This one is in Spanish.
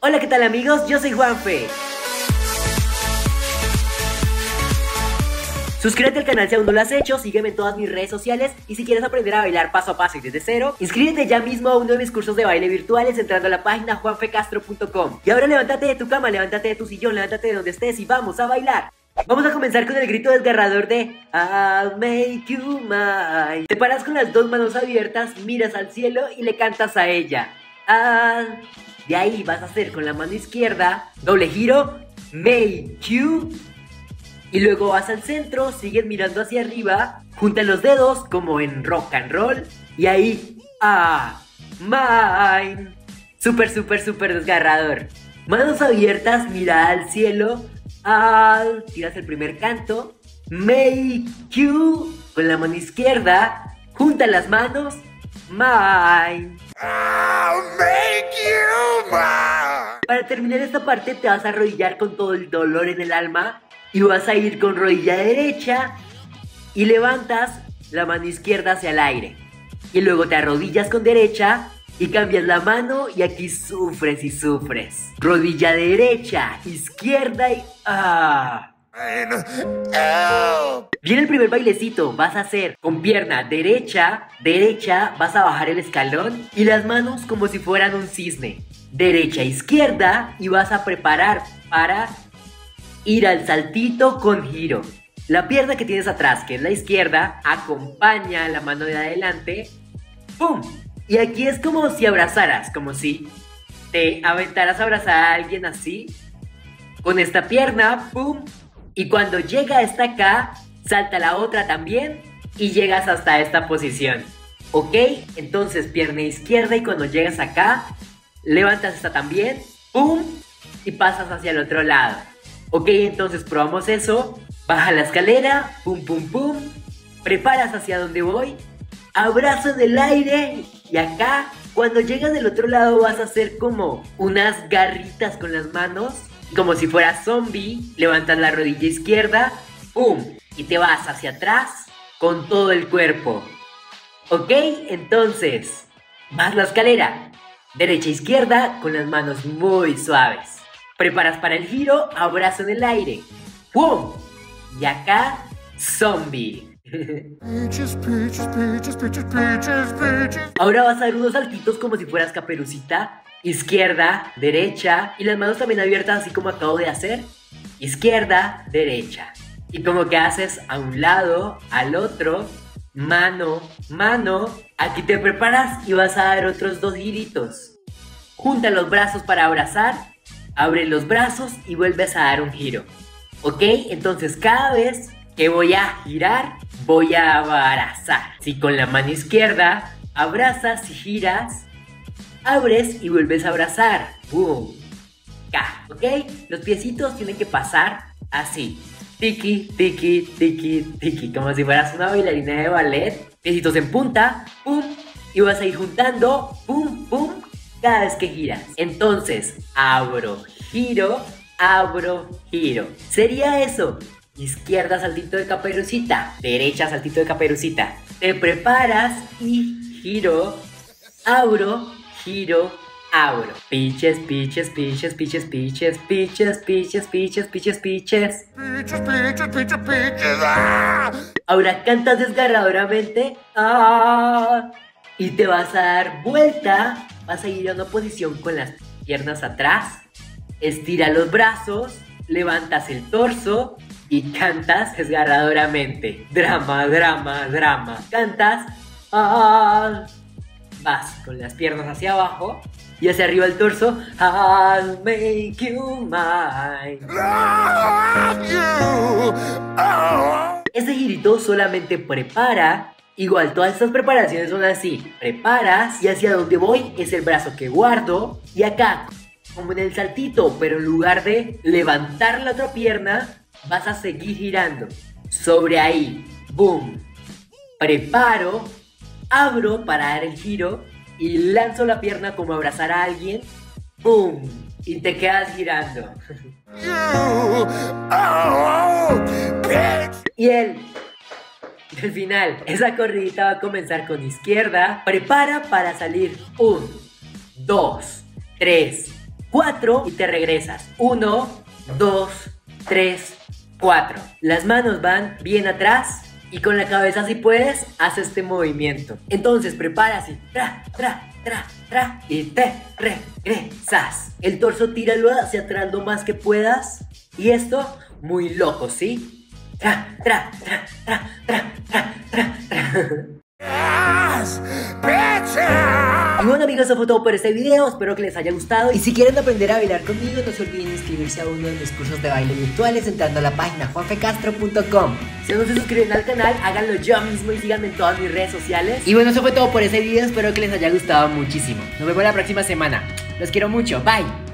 Hola, ¿qué tal amigos? Yo soy Juanfe. Suscríbete al canal si aún no lo has hecho, sígueme en todas mis redes sociales y si quieres aprender a bailar paso a paso y desde cero, inscríbete ya mismo a uno de mis cursos de baile virtuales entrando a la página juanfecastro.com. Y ahora levántate de tu cama, levántate de tu sillón, levántate de donde estés y vamos a bailar. Vamos a comenzar con el grito desgarrador de I'll make you mine. Te paras con las dos manos abiertas, miras al cielo y le cantas a ella. Ah, de ahí vas a hacer con la mano izquierda, doble giro, make you. Y luego vas al centro, sigues mirando hacia arriba, junta los dedos como en rock and roll. Y ahí, ah, mine. Súper, súper, súper desgarrador. Manos abiertas, mira al cielo al, tiras el primer canto, make you con la mano izquierda, junta las manos, mine. make you mine. Para terminar esta parte te vas a arrodillar con todo el dolor en el alma y vas a ir con rodilla derecha y levantas la mano izquierda hacia el aire. Y luego te arrodillas con derecha y cambias la mano y aquí sufres y sufres. Rodilla derecha, izquierda y... ¡Ah! Viene el primer bailecito, vas a hacer con pierna derecha, derecha, vas a bajar el escalón y las manos como si fueran un cisne. Derecha, izquierda y vas a preparar para ir al saltito con giro. La pierna que tienes atrás, que es la izquierda, acompaña la mano de adelante. ¡Pum! Y aquí es como si abrazaras, como si te aventaras a abrazar a alguien así, con esta pierna, ¡pum! Y cuando llega esta acá, salta la otra también y llegas hasta esta posición. ¿Ok? Entonces pierna izquierda y cuando llegas acá, levantas esta también, ¡pum! Y pasas hacia el otro lado. Ok, entonces probamos eso. Baja la escalera, pum, pum, pum. Preparas hacia donde voy abrazo en el aire y acá cuando llegas del otro lado vas a hacer como unas garritas con las manos, como si fuera zombie, levantas la rodilla izquierda, ¡pum! Y te vas hacia atrás con todo el cuerpo. ¿Ok? Entonces, vas la escalera, derecha e izquierda con las manos muy suaves. Preparas para el giro, abrazo en el aire, ¡pum! Y acá, zombie. Ahora vas a dar unos saltitos como si fueras caperucita. Izquierda, derecha. Y las manos también abiertas así como acabo de hacer. Izquierda, derecha. Y como que haces a un lado, al otro. Mano, mano. Aquí te preparas y vas a dar otros dos giritos. Junta los brazos para abrazar. Abre los brazos y vuelves a dar un giro. ¿Ok? Entonces cada vez que voy a girar, voy a abrazar. Si con la mano izquierda abrazas y giras, abres y vuelves a abrazar. ¡Boom! K, ¿ok? Los piecitos tienen que pasar así. Tiki, tiki, tiki, tiki. Como si fueras una bailarina de ballet. Piecitos en punta, pum. Y vas a ir juntando, pum, pum, cada vez que giras. Entonces, abro, giro, abro, giro. Sería eso. Izquierda, saltito de caperucita. Derecha, saltito de caperucita. Te preparas y giro, abro, giro, abro. Piches, piches, piches, piches, piches, piches, piches, piches, piches, piches. Piches, piches, piches, piches. Ahora cantas desgarradoramente. ¡Ah! Y te vas a dar vuelta. Vas a ir a una posición con las piernas atrás. Estira los brazos. Levantas el torso y cantas desgarradoramente. Drama, drama, drama. Cantas. Ah, vas con las piernas hacia abajo y hacia arriba el torso. I'll make you mine. Este girito solamente prepara. Igual, todas estas preparaciones son así. Preparas y hacia donde voy es el brazo que guardo. Y acá, como en el saltito, pero en lugar de levantar la otra pierna, vas a seguir girando. Sobre ahí, boom. Preparo, abro para dar el giro y lanzo la pierna como abrazar a alguien. Boom. Y te quedas girando. y él al final, esa corridita va a comenzar con izquierda. Prepara para salir. 1, 2, 3, 4 y te regresas. 1, 2, 3, 4. Las manos van bien atrás y con la cabeza si puedes, haz este movimiento. Entonces prepara así. Tra, tra, tra, tra. Y te regresas. El torso tíralo hacia atrás lo más que puedas. Y esto muy loco, ¿sí? Tra, tra, tra, tra, tra, tra, tra, y bueno amigos, eso fue todo por este video, espero que les haya gustado. Y si quieren aprender a bailar conmigo no se olviden inscribirse a uno de mis cursos de baile virtuales entrando a la página juanfecastro.com Si no se suscriben al canal, háganlo yo mismo y síganme en todas mis redes sociales. Y bueno, eso fue todo por este video, espero que les haya gustado muchísimo. Nos vemos la próxima semana, los quiero mucho, bye